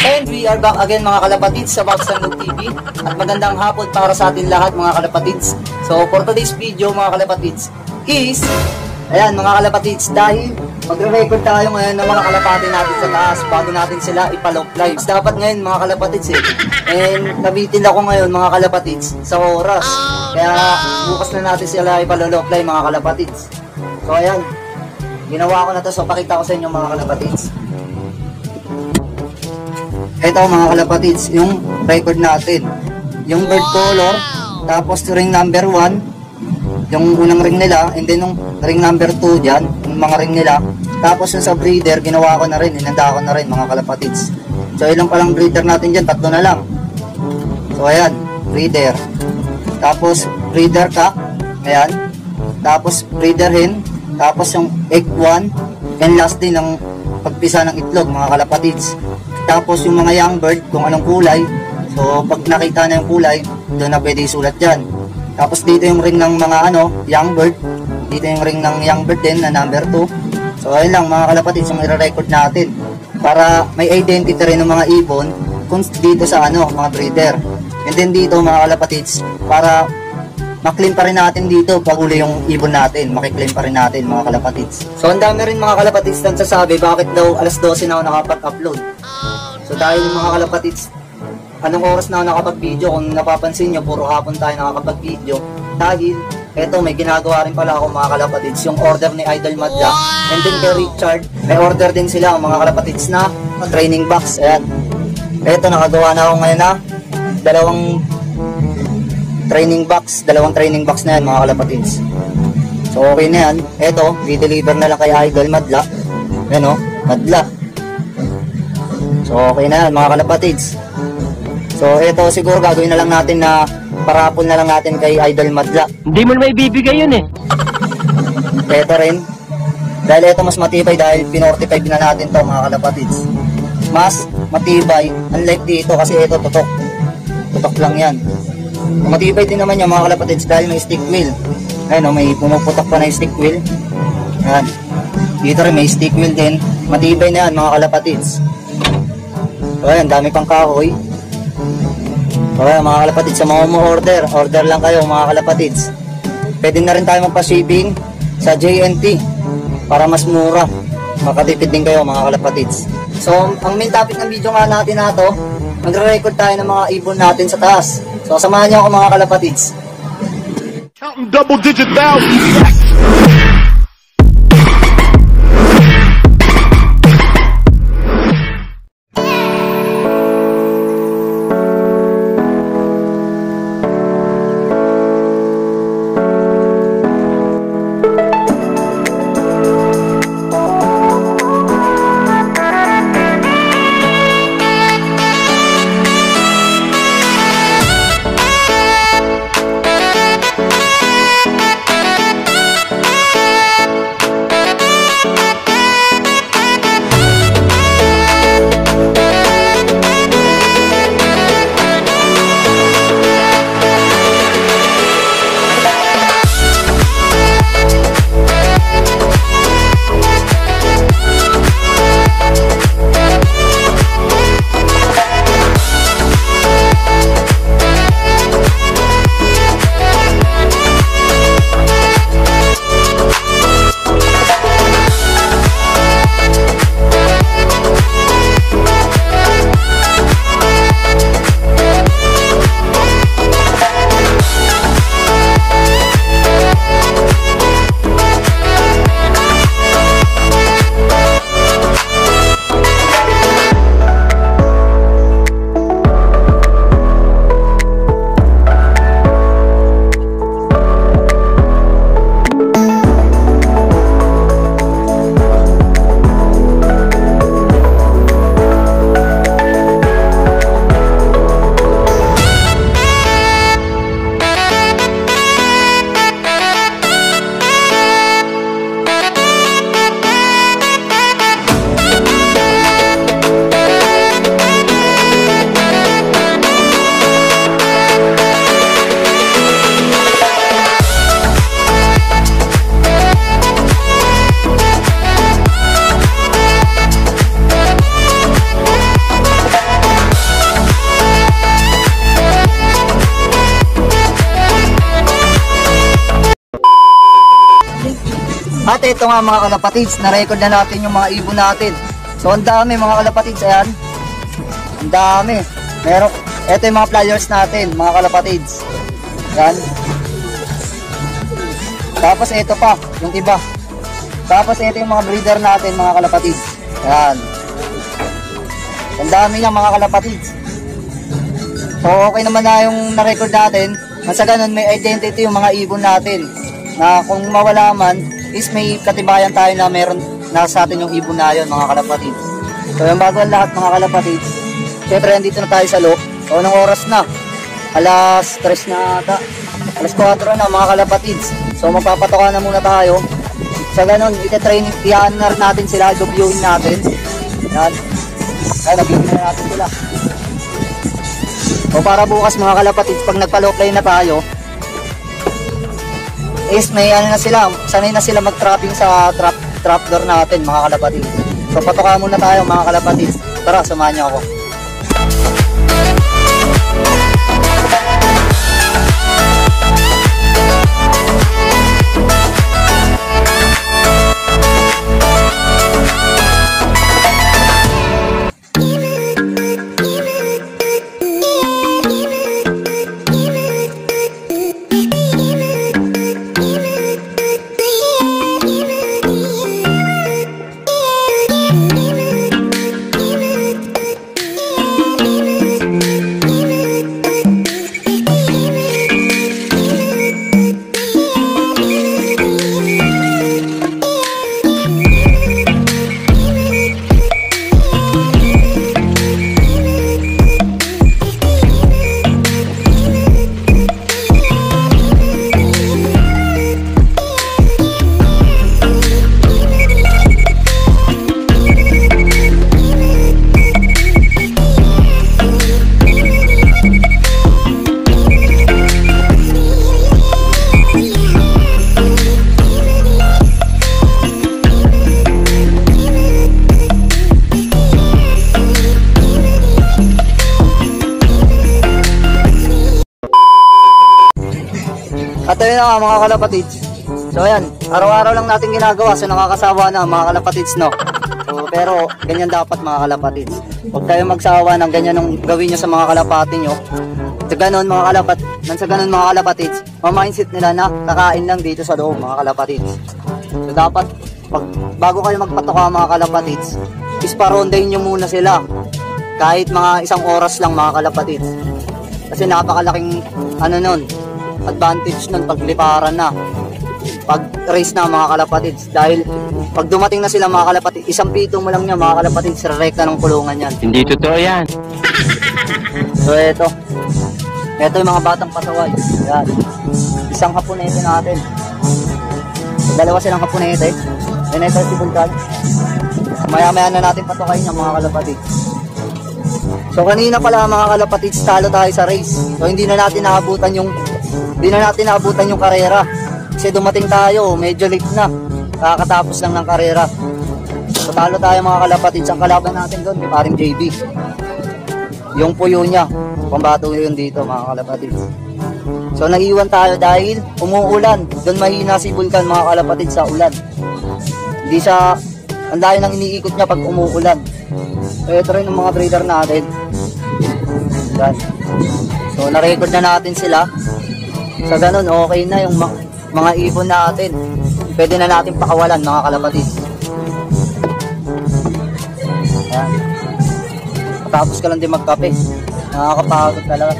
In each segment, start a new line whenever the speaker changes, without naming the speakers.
And we are back again mga kalapatids sa Box and Look TV at magandang hapon para sa atin lahat mga kalapatids. So for today's video mga kalapatids is, ayan mga kalapatids, dahil magre-record tayo ngayon ng mga kalapati natin sa taas bago natin sila ipalop live. Dapat ngayon mga kalapatids eh. And nabitin ako ngayon mga kalapatids sa oras. Kaya bukas na natin sila ipalolop live mga kalapatids. So ayan, ginawa ko na to so pakita ko sa inyo mga kalapatids. Ito mga kalapatids, yung record natin. Yung bird color, tapos ring number 1, yung unang ring nila, and then yung ring number 2 dyan, yung mga ring nila. Tapos yung sa breeder, ginawa ko na rin, inanda ko na rin mga kalapatids. So ilang palang breeder natin dyan, tatlo na lang. So ayan, breeder. Tapos breeder cock, ayan. Tapos breeder hen, tapos yung egg 1, and last din ang pagpisa ng itlog mga kalapatids. Tapos yung mga young bird, kung anong kulay. So pag nakita na yung kulay, doon na pwede isulat dyan. Tapos dito yung ring ng mga ano, young bird. Dito yung ring ng young bird din na number 2. So ayun lang mga kalapatids yung i-record natin. Para may identity rin ng mga ibon dito sa ano, mga breeder. And then dito mga kalapatids, para maklim pa rin natin dito pag uli yung ibon natin. Makiklim pa rin natin mga kalapatids. So ang dami rin mga kalapatids na sasabi bakit daw alas 12 na ako nakapag-upload. So dahil mga kalapatids, anong oras na nakapag-video? Kung napapansin nyo, puro hapon tayo nakakapag-video. Dahil, eto may ginagawa rin pala ako mga kalapatids, yung order ni Idol Madla. And then kay Richard, may order din sila mga kalapatids na training box. Ayan. Eto, nakagawa na ako ngayon na dalawang training box. Dalawang training box na yan mga kalapatids. So okay na yan. Eto, i-deliver na lang kay Idol Madla. Ayan o, Madla. So okay na yan mga kalapatids. So ito siguro gagawin na lang natin na parapon na lang natin kay Idol Madla.
Hindi mo na maibibigay yun eh.
Ito rin. Dahil ito mas matibay dahil pinortify na natin to mga kalapatids. Mas matibay. Unlike dito kasi ito tutok. Tutok lang yan. Matibay din naman yung mga kalapatids dahil may stick wheel. Ayun o, may pumuputok pa na yung stick wheel. Yan. Dito rin may stick wheel din. Matibay na yan mga kalapatids. Ayan, dami pang kahoy. Ayan, mga kalapatids, sa mga mo-order, order lang kayo mga kalapatids. Pwede na rin tayo magpa-shipping sa JNT para mas mura. Makatipid din kayo mga kalapatids. So, ang main topic ng video nga natin na to, magre-record tayo ng mga ibon natin sa taas. So, samahan niyo ako mga kalapatids.
Counting double digit thousands.
At ito nga mga kalapatids, na-record na natin yung mga ibon natin. So ang dami mga kalapatids, ayan. Ang dami. Meron, ito yung mga flyers natin, mga kalapatids. Yan. Tapos ito pa, yung iba. Tapos ito yung mga breeder natin, mga kalapatids. Yan. Ang dami niya mga kalapatids. So okay naman na yung na-record natin. Nang sa ganun, may identity yung mga ibon natin. Na kung mawala man, is may katibayan tayo na meron nasa atin yung ibon na yun, mga kalapatids. So yung bago ang lahat mga kalapatids, syempre nandito na tayo sa loob. So anong oras na? Alas 3 na ata. Alas 4 na mga kalapatids. So magpapatoka na muna tayo. Sa ganun, ite-training, na rin natin sila, dubyuin natin. Yan. Kaya nabigyan na natin sila. O para bukas mga kalapatids, pag nagpa-low-play na tayo, is may ano na sila, sanay na sila mag-trapping sa trap trapdoor natin mga kalapatids. So patoka muna tayo mga kalapatids. Tara, samahan niyo ako. At ayun na nga mga kalapatids. So ayan, araw-araw lang natin ginagawa so nakakasawa na mga kalapatids no. So, pero ganyan dapat mga kalapatids. Huwag kayo magsawa ng ganyan ng gawin nyo sa mga kalapati nyo. Sa ganun mga kalapat, nang sa ganun mga kalapatids, mamindset nila na kakain lang dito sa loob mga kalapatids. So dapat pag, bago kayo magpatoka mga kalapatids, is parondayin nyo muna sila. Kahit mga isang oras lang mga kalapatids. Kasi napakalaking ano nun, advantage nun pagliparan na. Pag race na mga kalapatids. Dahil pag dumating na sila mga kalapatids, isang pito mo lang niya mga kalapatids, rekta ng kulungan yan.
Hindi totoo yan.
So eto. Eto yung mga batang pasaway. Yan. Isang hapunete natin. Dalawa silang hapunete. And ito si Vulcan. Maya-maya na natin patukayin yung mga kalapatids. So kanina pala mga kalapatids, talo tayo sa race. So hindi na natin naabutan yung hindi na natin naabutan yung karera. Kasi dumating tayo, medyo late na. Kakatapos lang ng karera. So talo tayo mga kalapatids. Ang kalaban natin doon, paring JB. Yung puyo niya, pambato yun dito mga kalapatids. So naiwan tayo dahil umuulan. Doon mahina si Vulcan mga kalapatids sa ulan. Hindi siya, ang layo nang iniikot niya pag umuulan. So ito rin yung mga breeder natin. Yan. So na-record na natin sila. Sa ganun, okay na yung ma- mga ibon natin. Pwede na natin pakawalan mga kalapatids. Ayan. Tapos ka lang din magkape. Nakakapagod talaga.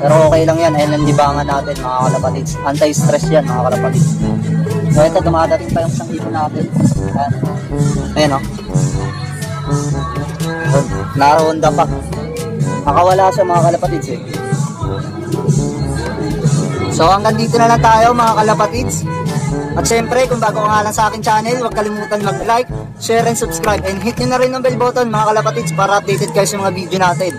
Pero okay lang yan. Ayan ang libangan natin mga kalapatids. Anti-stress yan mga kalapatids. So ito, dumadating pa yung isang ibon natin. Ayan. Ayan o. Oh. Yun, Naroonda pa. Nakawala siya mga kalapatids eh. So hanggang dito na lang tayo mga kalapatids. At syempre, kung bago ka lang sa akin channel, huwag kalimutan mag-like, share, and subscribe. And hit nyo na rin ang bell button mga kalapatids para updated kayo sa mga video natin.